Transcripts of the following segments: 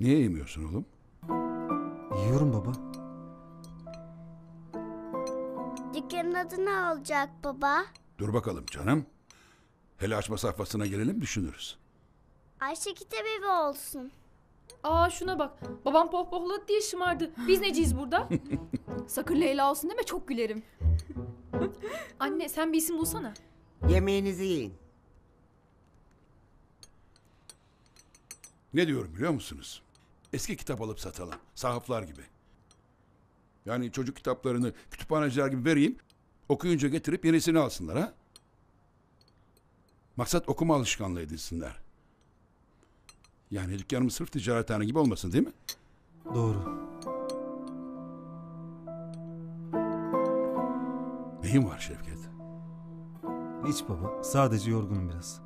Niye yemiyorsun oğlum? Yiyorum baba. Dükkanın adı ne olacak baba? Dur bakalım canım. Hele açma safhasına gelelim düşünürüz. Ayşe Kitabevi olsun. Aa şuna bak. Babam pohpohladı diye şımardı. Biz neciyiz burada? Sakın Leyla olsun deme çok gülerim. Anne sen bir isim bulsana. Yemeğinizi yiyin. Ne diyorum biliyor musunuz? Eski kitap alıp satalım. Sahaflar gibi. Yani çocuk kitaplarını kütüphaneciler gibi vereyim. Okuyunca getirip yenisini alsınlar ha. Maksat okuma alışkanlığı edinsinler. Yani dükkanımız sırf ticarethane gibi olmasın değil mi? Doğru. Neyin var Şevket? Hiç baba. Sadece yorgunum biraz.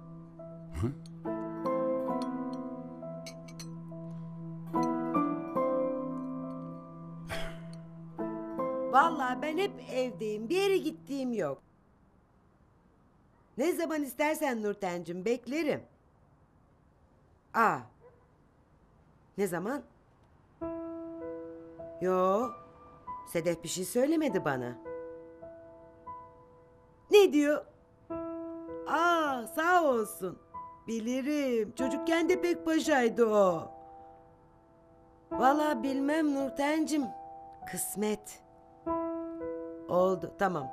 Vallahi ben hep evdeyim. Bir yere gittiğim yok. Ne zaman istersen Nurten'cim beklerim. Aa. Ne zaman? Yo. Sedef bir şey söylemedi bana. Ne diyor? Aa sağ olsun. Bilirim. Çocukken de pek paşaydı o. Vallahi bilmem Nurten'cim. Kısmet. Oldu tamam.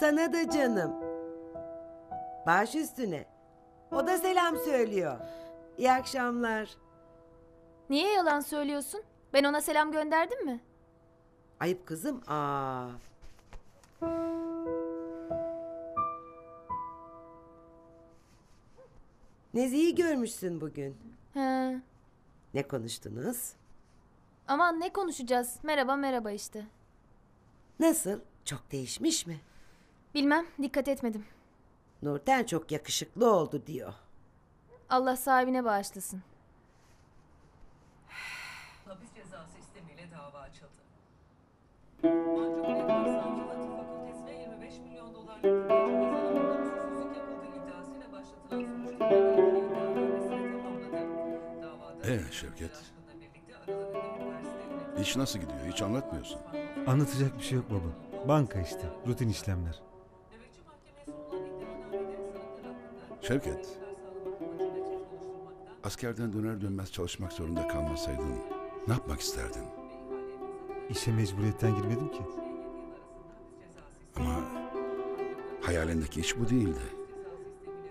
Sana da canım. Baş üstüne. O da selam söylüyor. İyi akşamlar. Niye yalan söylüyorsun? Ben ona selam gönderdim mi? Ayıp kızım. Aa. Nezihi görmüşsün bugün. He. Ne konuştunuz? Aman ne konuşacağız? Merhaba merhaba işte. Nasıl? Çok değişmiş mi? Bilmem dikkat etmedim. Nurten çok yakışıklı oldu diyor. Allah sahibine bağışlasın. hapis cezası istemiyle dava açıldı. Ancak Uygulama Savcı Latif Fakültesi'ne 25 milyon dolarlık kazanımında usulsüzlük yapıldığı iddiasıyla başlatılan soruşturmayla ilgili iddianamesini tamamladı. Davada Ee Şevket? İş nasıl gidiyor? Hiç anlatmıyorsun. Anlatacak bir şey yok baba. Banka işte. Rutin işlemler. Şevket, askerden döner dönmez çalışmak zorunda kalmasaydın ne yapmak isterdin? İşe mecburiyetten girmedim ki. Ama hayalindeki iş bu değildi.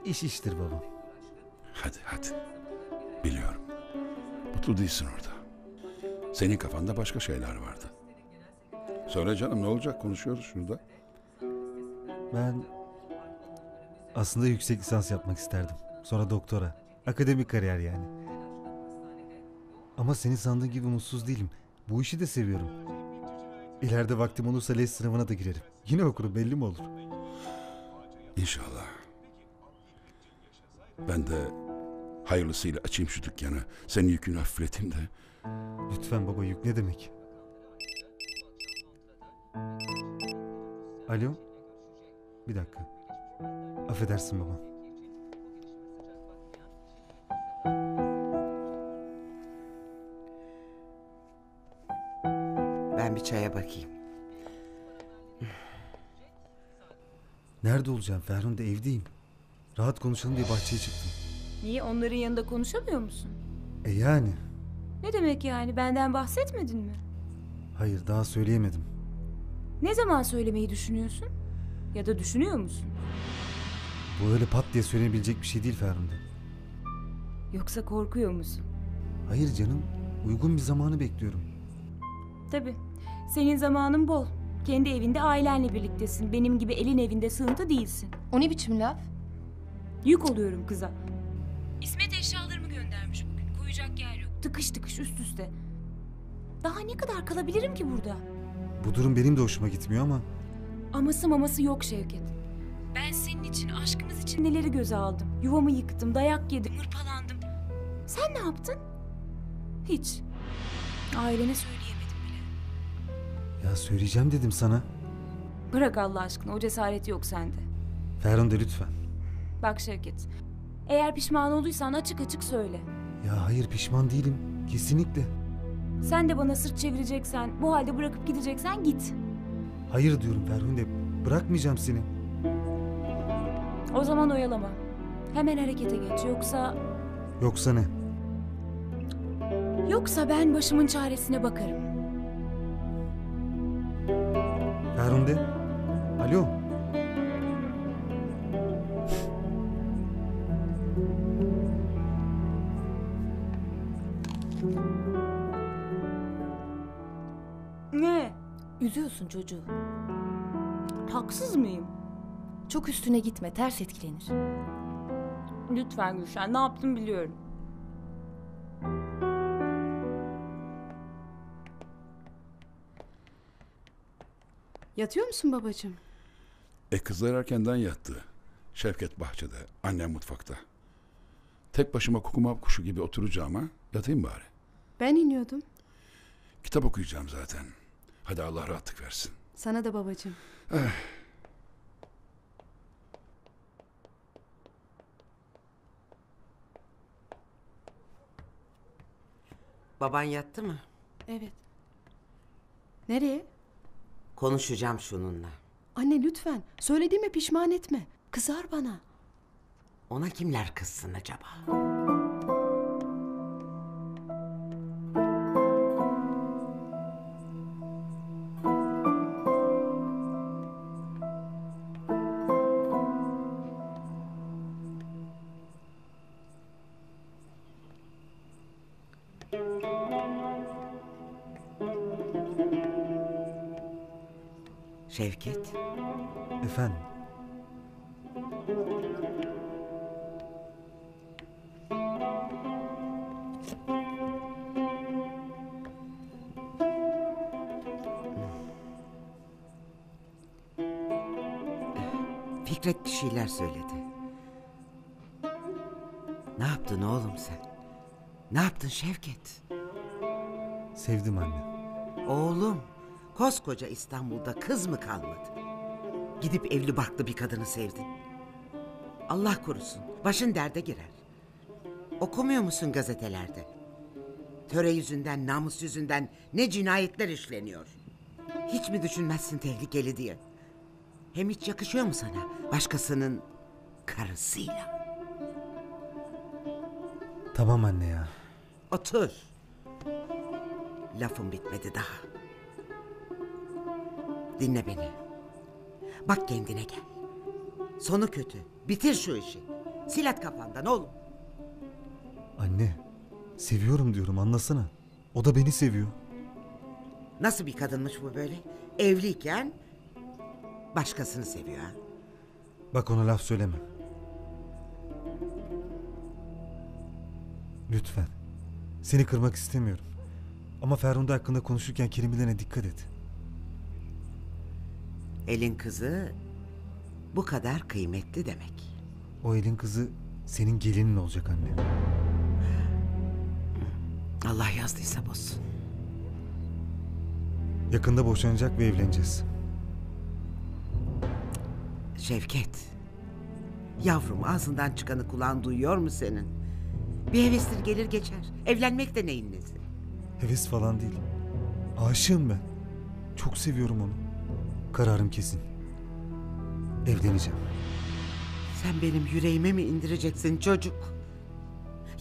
İş iştir baba. Hadi hadi. Biliyorum. Mutlu değilsin orada. Senin kafanda başka şeyler vardı. Söyle canım ne olacak konuşuyoruz şurada. Ben aslında yüksek lisans yapmak isterdim. Sonra doktora. Akademik kariyer yani. Ama senin sandığın gibi mutsuz değilim. Bu işi de seviyorum. İleride vaktim olursa LES sınavına da girerim. Yine okurum belli mi olur? İnşallah. Ben de hayırlısıyla açayım şu dükkanı. Senin yükünü hafifleteyim de. Lütfen baba yük ne demek? Alo? Bir dakika. Affedersin baba. Ben bir çaya bakayım. Nerede olacağım? Ferhunde evdeyim. Rahat konuşalım diye bahçeye çıktım. Niye onların yanında konuşamıyor musun? E yani. Ne demek yani benden bahsetmedin mi? Hayır daha söyleyemedim. Ne zaman söylemeyi düşünüyorsun? Ya da düşünüyor musun? Bu öyle pat diye söylenebilecek bir şey değil Ferhunde. Yoksa korkuyor musun? Hayır canım. Uygun bir zamanı bekliyorum. Tabii. Senin zamanın bol. Kendi evinde ailenle birliktesin. Benim gibi elin evinde sığıntı değilsin. O ne biçim laf? Yük oluyorum kıza. İsmet eşyalarımı göndermiş bugün. Koyacak yer yok. Tıkış tıkış üst üste. Daha ne kadar kalabilirim ki burada? Bu durum benim de hoşuma gitmiyor ama Aması maması yok Şevket. Ben senin için, aşkımız için neleri göze aldım. Yuvamı yıktım, dayak yedim, hırpalandım. Sen ne yaptın? Hiç. Ailene söyleyemedim bile. ya söyleyeceğim dedim sana. Bırak Allah aşkına, o cesaret yok sende. Ferhunde lütfen. Bak Şevket, eğer pişman olduysan açık açık söyle. Ya hayır pişman değilim. Kesinlikle. Sen de bana sırt çevireceksen, bu halde bırakıp gideceksen git. Hayır diyorum Ferhunde. Bırakmayacağım seni. O zaman oyalama. Hemen harekete geç yoksa... Yoksa ne? Yoksa ben başımın çaresine bakarım. Ferhunde. Alo. Üzüyorsun çocuğu. Haksız mıyım? Çok üstüne gitme ters etkilenir. Lütfen Gülşen ne yaptım biliyorum. Yatıyor musun babacığım? E kızlar erkenden yattı. Şevket bahçede, annem mutfakta. Tek başıma kukuma kuşu gibi oturacağıma yatayım bari. Ben iniyordum. Kitap okuyacağım zaten. Hadi Allah rahatlık versin. Sana da babacığım. Baban yattı mı? Evet. Nereye? Konuşacağım şununla. Anne lütfen. Söylediğime pişman etme. Kızar bana. Ona kimler kızsın acaba? Şevket, Efendim. Fikret bir şeyler söyledi. Ne yaptın oğlum sen? Ne yaptın Şevket? Sevdim anne. Oğlum, koskoca İstanbul'da kız mı kalmadı? Gidip evli barklı bir kadını sevdin. Allah korusun, başın derde girer. Okumuyor musun gazetelerde? Töre yüzünden, namus yüzünden ne cinayetler işleniyor. Hiç mi düşünmezsin tehlikeli diye? Hem hiç yakışıyor mu sana başkasının karısıyla? Tamam anne ya. Otur. Lafım bitmedi daha. Dinle beni. Bak kendine gel. Sonu kötü. Bitir şu işi. Sil at kafandan oğlum. Anne. Seviyorum diyorum anlasana. O da beni seviyor. Nasıl bir kadınmış bu böyle? Evliyken başkasını seviyor ha? Bak ona laf söyleme. Lütfen. Seni kırmak istemiyorum. Ama Ferhunde hakkında konuşurken kelimelerine dikkat et. Elin kızı bu kadar kıymetli demek. O elin kızı senin gelinin olacak anne. Allah yazdıysa bozsun. Yakında boşanacak ve evleneceğiz. Şevket. Yavrum ağzından çıkanı kulağın duyuyor mu senin? Bir hevestir gelir geçer. Evlenmek de neyin nesi? Heves falan değil. Aşığım ben. Çok seviyorum onu. Kararım kesin. Evleneceğim. Sen benim yüreğime mi indireceksin çocuk?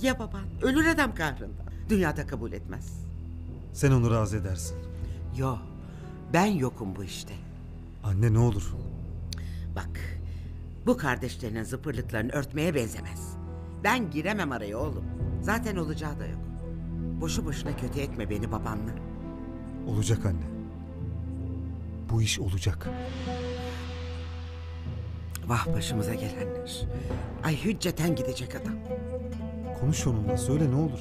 Ya baban ölür adam kahrından. Dünyada kabul etmez. Sen onu razı edersin. Yo ben yokum bu işte. Anne ne olur. Bak bu kardeşlerinin zıpırlıklarını örtmeye benzemez. Ben giremem araya oğlum. Zaten olacağı da yok. Boşu boşuna kötü etme beni babanla. Olacak anne. Bu iş olacak. Vah başımıza gelenler. Ay hücceten gidecek adam. Konuş onunla söyle ne olur.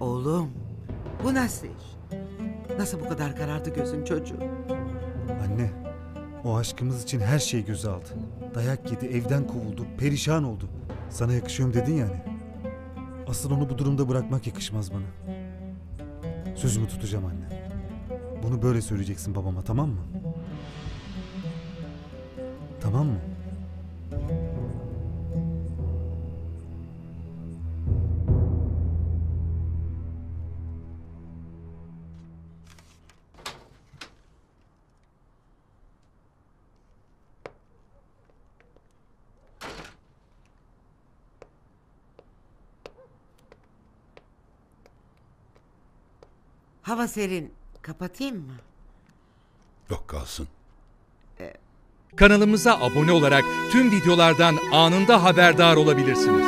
Oğlum bu nasıl iş? Nasıl bu kadar karardı gözün çocuğu? Anne, o aşkımız için her şeyi göze aldı. Dayak yedi, evden kovuldu, perişan oldu. Sana yakışıyorum dedin yani. Asıl onu bu durumda bırakmak yakışmaz bana. Sözümü tutacağım anne. Bunu böyle söyleyeceksin babama tamam mı? Tamam mı? Hava serin. Kapatayım mı? Yok kalsın. Kanalımıza abone olarak tüm videolardan anında haberdar olabilirsiniz.